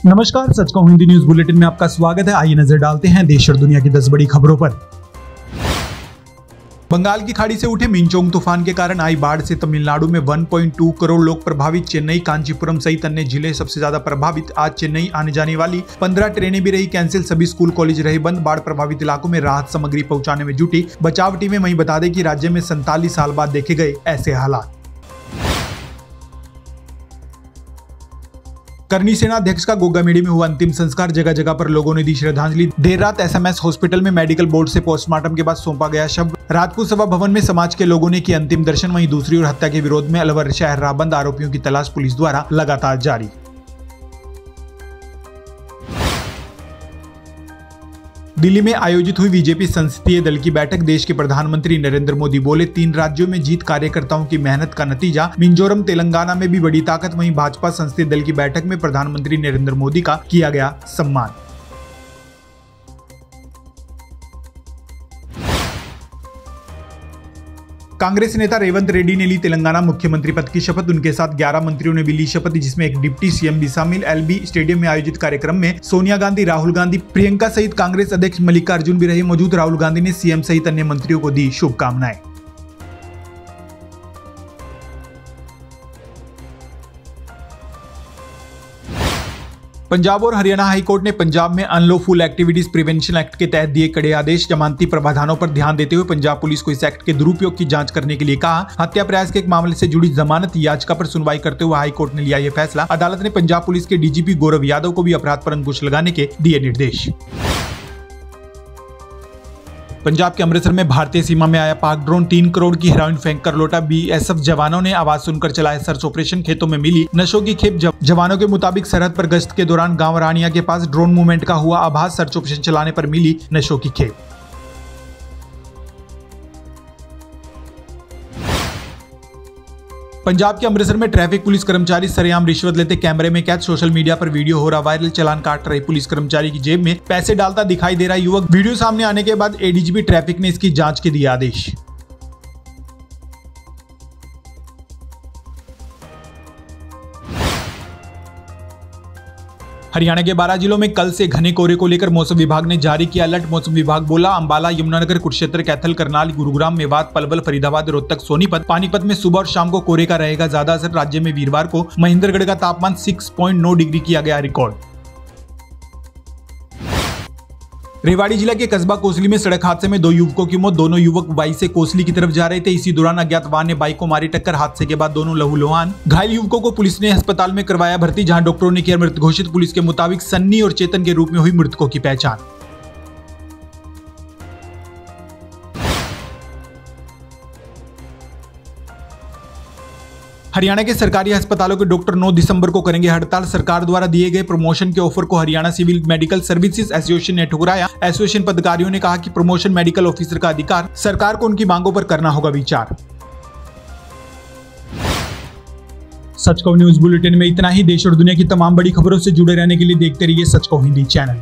नमस्कार सच कहूँ Hindi news bulletin में आपका स्वागत है। आइए नज़र डालते हैं देश और दुनिया की दस बड़ी खबरों पर। बंगाल की खाड़ी से उठे मिंचोंग तूफ़ान के कारण आई बाढ़ से तमिलनाडु में 1.2 करोड़ लोग प्रभावित। चेन्नई, कांचीपुरम सहित अन्य ज़िले सबसे ज़्यादा प्रभावित। आज चेन्नई आने जाने वाली 15 ट्रेनें भी रही कैंसिल। सभी स्कूल, कॉलेज रहे बंद। बाढ़ प्रभावित इलाकों में राहत सामग्री पहुँचाने में जुटी। बचाव टीमें वहीं बता दें कि राज्य में सैंतालीस साल बाद देखे गए ऐसे हालात। करनी सेना अध्यक्ष का गोगामेड़ी में हुआ अंतिम संस्कार। जगह जगह पर लोगों ने दी श्रद्धांजलि। देर रात एसएमएस हॉस्पिटल में मेडिकल बोर्ड से पोस्टमार्टम के बाद सौंपा गया शव। राजपूत सभा भवन में समाज के लोगों ने किया अंतिम दर्शन, वहीं दूसरी ओर हत्या के विरोध में अलवर शहर राबंद आरोपियों की तलाश पुलिस द्वारा लगातार जारी। दिल्ली में आयोजित हुई बीजेपी संसदीय दल की बैठक, देश के प्रधानमंत्री नरेंद्र मोदी बोले, तीन राज्यों में जीत कार्यकर्ताओं की मेहनत का नतीजा। मिंजोरम, तेलंगाना में भी बड़ी ताकत, वहीं भाजपा संसदीय दल की बैठक में प्रधानमंत्री नरेंद्र मोदी का किया गया सम्मान। कांग्रेस नेता रेवंत रेड्डी ने ली तेलंगाना मुख्यमंत्री पद की शपथ। उनके साथ 11 मंत्रियों ने भी ली शपथ, जिसमें एक डिप्टी सीएम भी शामिल। एलबी स्टेडियम में आयोजित कार्यक्रम में सोनिया गांधी, राहुल गांधी, प्रियंका सहित कांग्रेस अध्यक्ष मल्लिकार्जुन भी रहे। मौजूद राहुल गांधी ने सीएम सहित अन्य मंत्रियों को दी शुभकामनाएँ। पंजाब और हरियाणा हाईकोर्ट ने पंजाब में अनलॉफुल एक्टिविटीज़ प्रिवेंशन एक्ट के तहत दिए कड़े आदेश जमानती प्रावधानों पर ध्यान देते हुए पंजाब पुलिस को इस एक्ट के दुरुपयोग की जाँच करने के लिए कहा। हत्या प्रयास के एक मामले से जुड़ी जमानत याचिका पर सुनवाई करते हुए हाईकोर्ट ने लिया यह फैसला। अदालत ने पंजाब पुलिस के डीजीपी गौरव यादव को भी अपराध पर अंकुश लगाने के दिए निर्देश। पंजाब के अमृतसर में भारतीय सीमा में आया पाक ड्रोन तीन करोड़ की हेरोइन फेंक कर लौटा बीएसएफ जवानों ने आवाज़ सुनकर चलाया सर्च ऑपरेशन, खेतों में मिली नशों की खेप। जवानों के मुताबिक सरहद पर गश्त के दौरान गाँव रानिया के पास ड्रोन मूवमेंट का हुआ आभास, सर्च ऑपरेशन चलाने पर मिली नशों की खेप। पंजाब के अमृतसर में ट्रैफ़िक पुलिस कर्मचारी सरेआम रिश्वत लेते कैमरे में कैद। सोशल मीडिया पर वीडियो हो रहा वायरल। चलान काट रहे पुलिस कर्मचारी की जेब में पैसे डालता दिखाई दे रहा युवक वीडियो सामने आने के बाद एडीजीपी ट्रैफ़िक ने इसकी जाँच के दिए आदेश। हरियाणा के बारह जिलों में कल से घने कोहरे को लेकर मौसम विभाग ने जारी किया अलर्ट। मौसम विभाग बोला, अंबाला, यमुनानगर, कुरुक्षेत्र, कैथल, करनाल, गुरुग्राम, मेवात, पलवल, फरीदाबाद, रोहतक, सोनीपत। पानीपत में सुबह और शाम को कोहरे का रहेगा ज़्यादा असर। राज्य में वीरवार को महेंद्रगढ़ का तापमान 6.9 डिग्री किया गया रिकॉर्ड। रेवाड़ी जिला के कस्बा कोसली में सड़क हादसे में दो युवकों की मौत। दोनों युवक बाइक से कोसली की तरफ़ जा रहे थे। इसी दौरान अज्ञात वाहन ने बाइक को मारी टक्कर। हादसे के बाद दोनों लहूलुहान घायल युवकों को पुलिस ने अस्पताल में करवाया भर्ती, जहाँ डॉक्टरों ने किया मृत घोषित। पुलिस के मुताबिक सन्नी और चेतन के रूप में हुई मृतकों की पहचान। हरियाणा के सरकारी अस्पतालों के डॉक्टर 9 दिसंबर को करेंगे हड़ताल। सरकार द्वारा दिए गए प्रमोशन के ऑफ़र को Haryana civil medical services association ने ठुकराया। एसोसिएशन पदाधिकारियों ने कहा कि प्रमोशन मेडिकल ऑफिसर का अधिकार, सरकार को उनकी मांगों पर करना होगा विचार। सच को न्यूज़ बुलेटिन में इतना ही। देश और दुनिया की तमाम बड़ी खबरों से जुड़े रहने के लिए देखते रहिए सच को हिंदी चैनल।